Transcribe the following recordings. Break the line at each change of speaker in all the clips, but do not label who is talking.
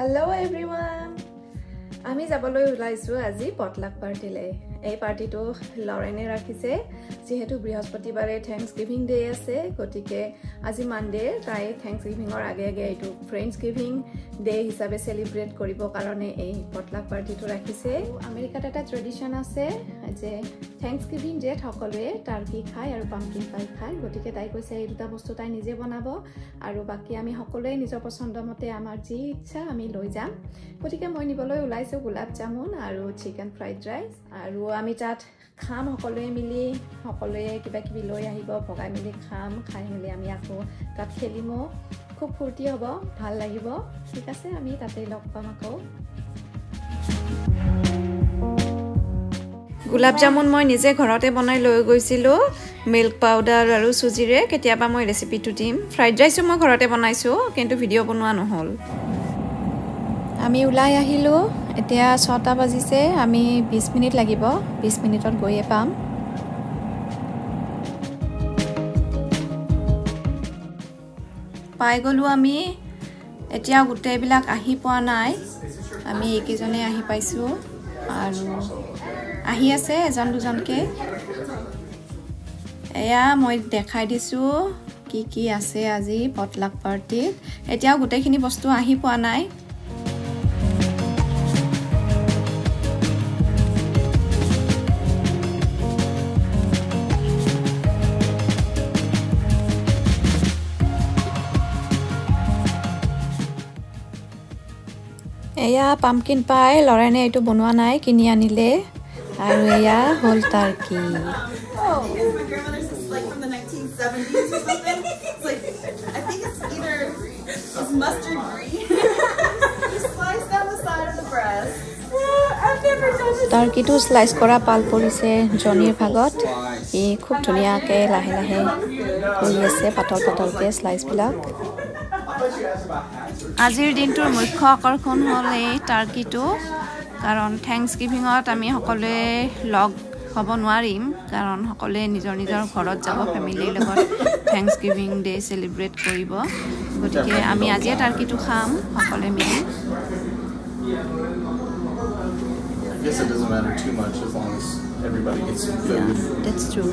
Hello everyone আমি যাবলৈ ওলাইছোঁ আজি পটলাক পাৰ্টিলৈ। এই পাৰ্টিটো লৰেনে ৰাখিছে যিহেতু বৃহস্পতিবাৰে থেংকছ গিভিং ডে' আছে গতিকে আজি মানডে তাই থেংকছ গিভিঙৰ আগে আগে এইটো ফ্ৰেণ্ডছ গিভিং ডে' হিচাপে চেলিব্ৰেট কৰিবৰ কাৰণে এই পটলাক পাৰ্টিটো ৰাখিছে। আমেৰিকাত এটা ট্ৰেডিশ্যন আছে যে থেংকছ গিভিং ডে'ত সকলোৱে টাৰ্কি খায় আৰু পাম্পকিন পাই খায় গতিকে তাই কৈছে এই দুটা বস্তু তাই নিজে বনাব আৰু বাকী আমি সকলোৱে নিজৰ পচন্দ মতে আমাৰ যি ইচ্ছা আমি লৈ যাম। গতিকে মই নিবলৈ ওলাইছোঁ গোলাপ জামুন আৰু চিকেন ফ্ৰাইড ৰাইচ আৰু আমি তাত খাম সকলোৱে মিলি সকলোৱে কিবা কিবি লৈ আহিব ভগাই মেলি খাম খাই মেলি আমি আকৌ তাত খেলিমো। খুব ফূৰ্তি হ'ব ভাল লাগিব। ঠিক আছে আমি তাতেই লগ পাম আকৌ। গোলাপ জামুন মই নিজে ঘৰতে বনাই লৈ গৈছিলোঁ মিল্ক পাউডাৰ আৰু চুজিৰে। কেতিয়াবা মই ৰেচিপিটো দিম। ফ্ৰাইড ৰাইচো মই ঘৰতে বনাইছোঁ কিন্তু ভিডিঅ' বনোৱা নহ'ল। আমি ওলাই আহিলোঁ এতিয়া ছটা বাজিছে আমি বিছ মিনিট লাগিব। বিছ মিনিটত গৈয়ে পাম। পাই গ'লোঁ আমি। এতিয়া গোটেইবিলাক আহি পোৱা নাই। আমি এইকেইজনে আহি পাইছোঁ আৰু আহি আছে এজন দুজনকৈ। এয়া মই দেখাই দিছোঁ কি কি আছে আজি পটলাক পাৰ্টিত এতিয়াও গোটেইখিনি বস্তু আহি পোৱা নাই। এয়া পাম্পকিন পাই লৰেনে এইটো বনোৱা নাই কিনি আনিলে। আৰু এয়া হ'ল তাৰ কি? টাৰ্কিটো শ্লাইচ কৰা পাল পৰিছে জনীৰ ভাগত। ই খুব ধুনীয়াকৈ লাহে লাহে কৰি আছে পাতল পাতলকৈ শ্লাইচবিলাক আজিৰ দিনটোৰ মুখ্য আকৰ্ষণ হ'ল এই টাৰ্কিটো কাৰণ থেংকছ গিভিঙত আমি সকলোৱে লগ হ'ব নোৱাৰিম কাৰণ সকলোৱে নিজৰ নিজৰ ঘৰত যাব ফেমিলিৰ লগত থেংকছ গিভিং ডে' চেলিব্ৰেট কৰিব গতিকে আমি আজিয়ে টাৰ্কিটো খাম সকলোৱে মিলি
I guess it doesn't matter too much as long as everybody gets some food.
Yeah, that's true.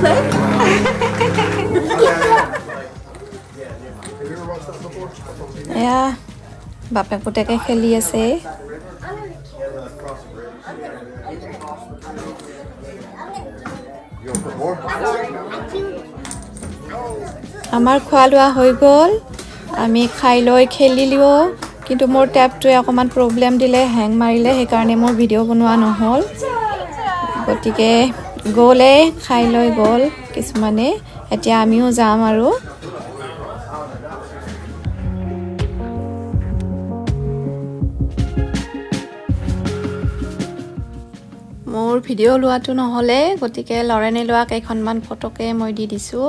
Go
এয়া বাপেক পুতেকে খেলি আছে? আমাৰ খোৱা লোৱা হৈ গ'ল আমি খাই লৈ খেলিলোঁ কিন্তু মোৰ টেপটোৱে অকণমান প্ৰব্লেম দিলে হেং মাৰিলে সেইকাৰণে মোৰ ভিডিঅ' বনোৱা নহ'ল গতিকে গ'লে খাই লৈ গ'ল কিছুমানে। এতিয়া আমিও যাম আৰু। মোৰ ভিডিঅ' লোৱাটো নহ'লে গতিকে লৰেনে লোৱা কেইখনমান ফটোকে মই দি দিছোঁ।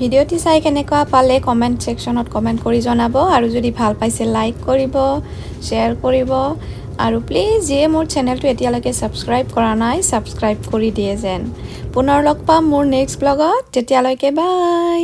ভিডিঅ'টি চাই কেনেকুৱা পালে কমেণ্ট ছেকশ্যনত কমেণ্ট কৰি জনাব আৰু যদি ভাল পাইছে লাইক কৰিব শ্বেয়াৰ কৰিব আৰু প্লিজ যিয়ে মোৰ চেনেলটো এতিয়ালৈকে ছাবস্ক্ৰাইব কৰা নাই ছাবস্ক্ৰাইব কৰি দিয়ে যেন। পুনৰ লগ পাম মোৰ নেক্সট ব্লগত তেতিয়ালৈকে বাই